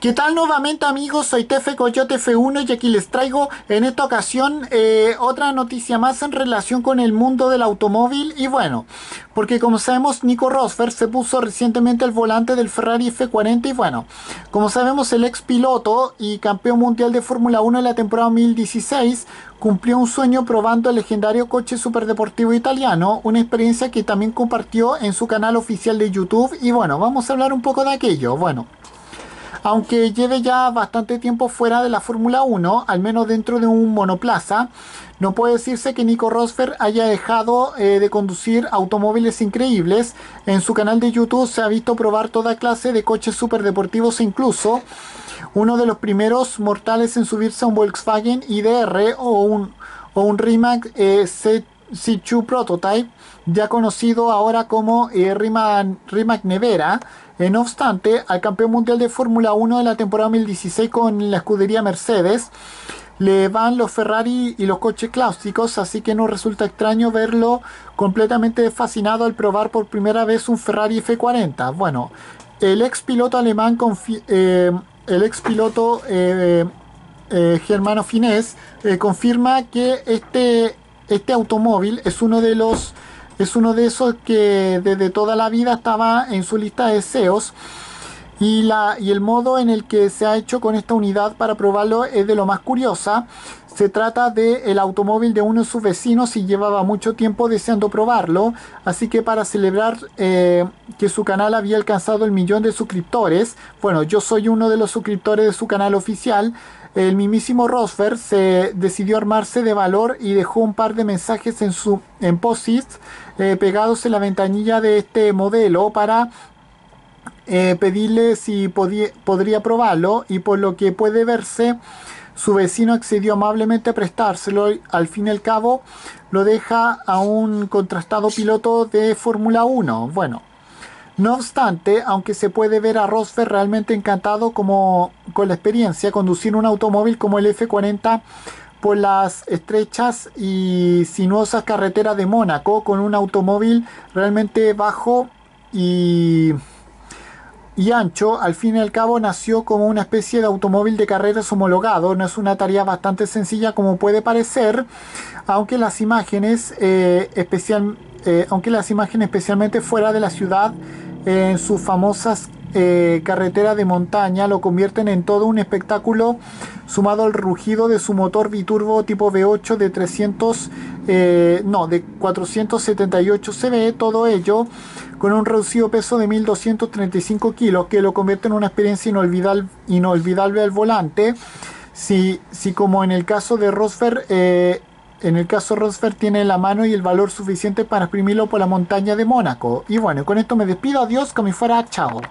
¿Qué tal nuevamente amigos? Soy Tefe Coyote F1 y aquí les traigo en esta ocasión eh, otra noticia más en relación con el mundo del automóvil y bueno, porque como sabemos Nico Rosberg se puso recientemente al volante del Ferrari F40 y bueno, como sabemos el ex piloto y campeón mundial de Fórmula 1 en la temporada 2016 cumplió un sueño probando el legendario coche superdeportivo italiano, una experiencia que también compartió en su canal oficial de YouTube y bueno, vamos a hablar un poco de aquello, bueno. Aunque lleve ya bastante tiempo fuera de la Fórmula 1, al menos dentro de un monoplaza, no puede decirse que Nico Rosberg haya dejado eh, de conducir automóviles increíbles. En su canal de YouTube se ha visto probar toda clase de coches superdeportivos e incluso uno de los primeros mortales en subirse a un Volkswagen IDR o un, o un Rimac eh, C2 Prototype, ya conocido ahora como eh, Rimac Nevera. Eh, no obstante, al campeón mundial de Fórmula 1 de la temporada 2016 con la escudería Mercedes, le van los Ferrari y los coches clásicos, así que no resulta extraño verlo completamente fascinado al probar por primera vez un Ferrari F40. Bueno, el ex piloto alemán, eh, el ex piloto eh, Germano Finés, confirma que este, este automóvil es uno de los es uno de esos que desde toda la vida estaba en su lista de deseos. Y, la, y el modo en el que se ha hecho con esta unidad para probarlo es de lo más curiosa. Se trata del el automóvil de uno de sus vecinos y llevaba mucho tiempo deseando probarlo. Así que para celebrar eh, que su canal había alcanzado el millón de suscriptores, bueno, yo soy uno de los suscriptores de su canal oficial el mismísimo Rosfer se decidió armarse de valor y dejó un par de mensajes en su en post eh, pegados en la ventanilla de este modelo para eh, pedirle si podría probarlo y por lo que puede verse su vecino accedió amablemente a prestárselo al fin y al cabo lo deja a un contrastado piloto de Fórmula 1. Bueno, no obstante, aunque se puede ver a Rosfer realmente encantado como, con la experiencia, conducir un automóvil como el F40 por las estrechas y sinuosas carreteras de Mónaco con un automóvil realmente bajo y, y ancho, al fin y al cabo nació como una especie de automóvil de carreras homologado. No es una tarea bastante sencilla como puede parecer, aunque las imágenes, eh, eh, aunque las imágenes especialmente fuera de la ciudad en sus famosas eh, carreteras de montaña lo convierten en todo un espectáculo sumado al rugido de su motor biturbo tipo V8 de 300 eh, no de 478 cb todo ello con un reducido peso de 1235 kilos que lo convierte en una experiencia inolvidable, al volante si, si como en el caso de Rosfer eh, en el caso Rosfer tiene la mano y el valor suficiente para exprimirlo por la montaña de Mónaco. Y bueno, con esto me despido. Adiós, como fuera. Chao.